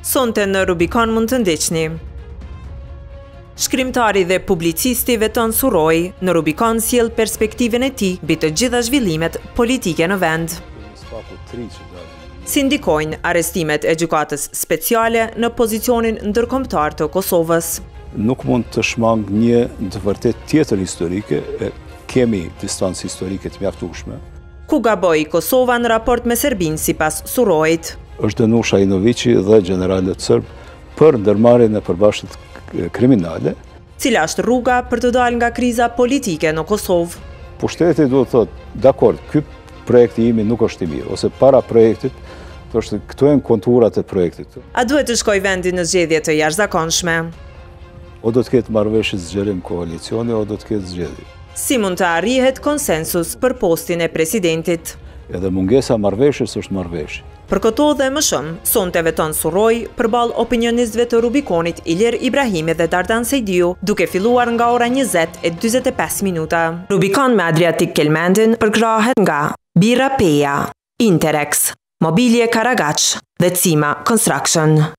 Sonte në Rubikon mund të ndiqni. Shkrimtari dhe publicisti Veton Surroi në Rubikon sjell perspektivën e tij mbi të gjitha zhvillimet politike në vend. Si ndikojnë arrestimet e gjykatës speciale në pozicionin ndërkombëtar të Kosovës? Nuk mund të shmang një të vërtetë tjetër historike, kemi distancë historike të mjaftueshme, Ku gaboi Kosova në raport me Serbinë sipas Surroit? Është dënu Shainoviqi dhe gjeneralët serbë për ndërmarrjen e përbashkët kriminale. Cila është rruga për të dalë nga kriza politike në Kosovë? Pushteti duhet të thotë, dakord, ky projekt i imi nuk është i mirë, ose para projektit, të thotë, këto janë konturat e projektit. A duhet të shkojë vendi në zgjedhje të jashtëzakonshme? O do të ketë marrëveshje zgjerim koalicioni o do të ketë zgjedhje. Si mund të arrihet konsensus për postin e presidentit? Edhe mungesa e marrëveshjes është marrëveshje. Për këto dhe më shumë, sonte Veton Surroi, përballë opinionistëve të Rubikonit Ilir Ibrahimi dhe Dardan Sejdiu, duke filluar nga ora njëzet e dyzet e pesë minuta. Rubikon me Adriatik Kelmendin përkrahet nga Birra Peja, Interex, Mobilie Karagaç dhe Cima Construction.